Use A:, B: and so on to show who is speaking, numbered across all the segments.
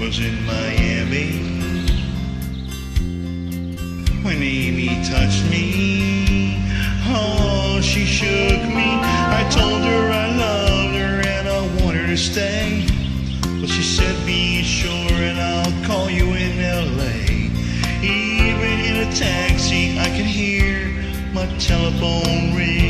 A: was in Miami. When Amy touched me, oh, she shook me. I told her I loved her and I wanted her to stay. But she said, be sure and I'll call you in LA. Even in a taxi, I could hear my telephone ring.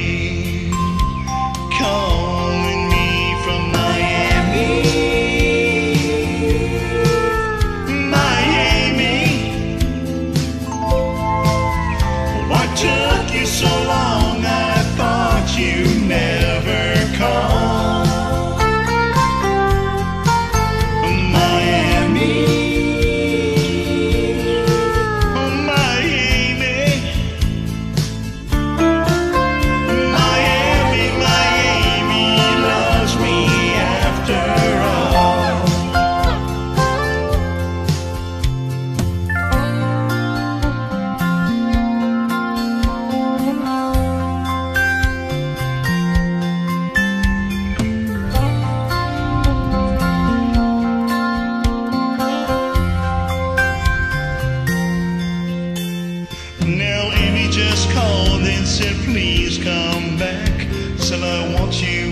A: And said, please come back. Said I want you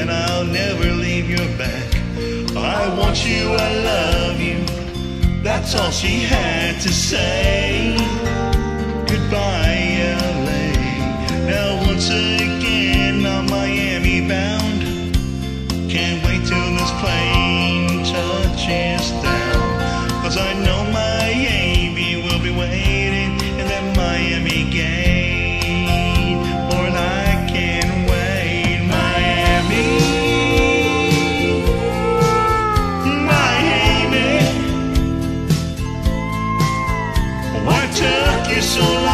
A: and I'll never leave your back. I want you, I love you. That's all she had to say. Goodbye, you so?